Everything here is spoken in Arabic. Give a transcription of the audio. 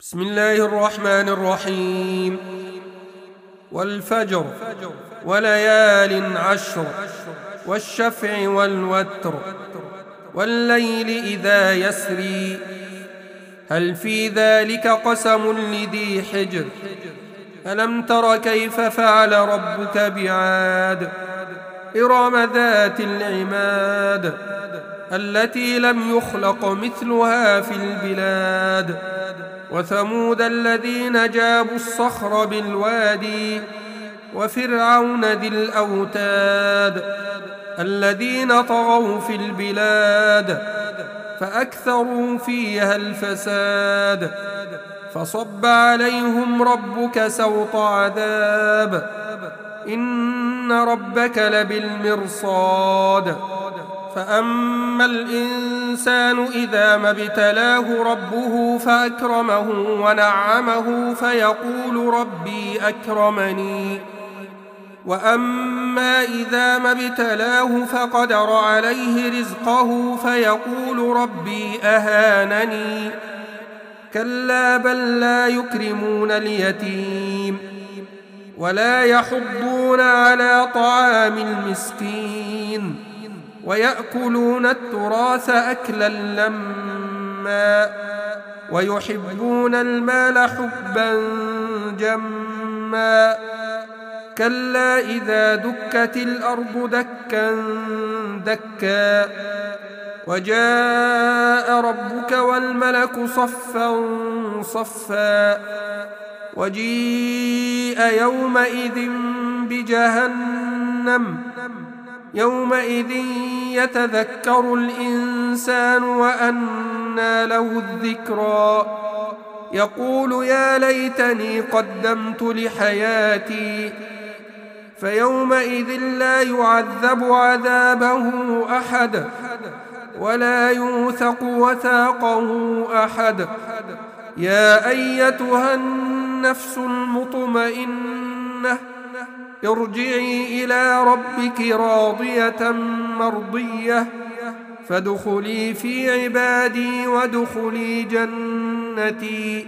بسم الله الرحمن الرحيم. والفجر وليال عشر والشفع والوتر والليل إذا يسري. هل في ذلك قسم لذي حجر؟ ألم تر كيف فعل ربك بعاد؟ إرم ذات العماد التي لم يخلق مثلها في البلاد وثمود الذين جابوا الصخر بالوادي وفرعون ذي الأوتاد الذين طغوا في البلاد فأكثروا فيها الفساد فصب عليهم ربك سوط عذاب. إن ربك لبالمرصاد. فأما الإنسان إذا ما ابتلاه ربه فأكرمه ونعمه فيقول ربي أكرمني. وأما إذا ما ابتلاه فقدر عليه رزقه فيقول ربي أهانني. كلا بل لا يكرمون اليتيم. ولا يحضون على طعام المسكين ويأكلون التراث أكلا لما ويحبون المال حبا جما كلا إذا دكت الأرض دكا دكا وجاء ربك والملك صفا صفا وجيء يومئذ بجهنم. يومئذ يتذكر الإنسان وأنى له الذكرى. يقول يا ليتني قدمت لحياتي. فيومئذ لا يعذب عذابه أحد ولا يوثق وثاقه أحد. يا أيتها النفس المطمئنة. ارجعي إلى ربك راضية مرضية. فادخلي في عبادي وادخلي جنتي.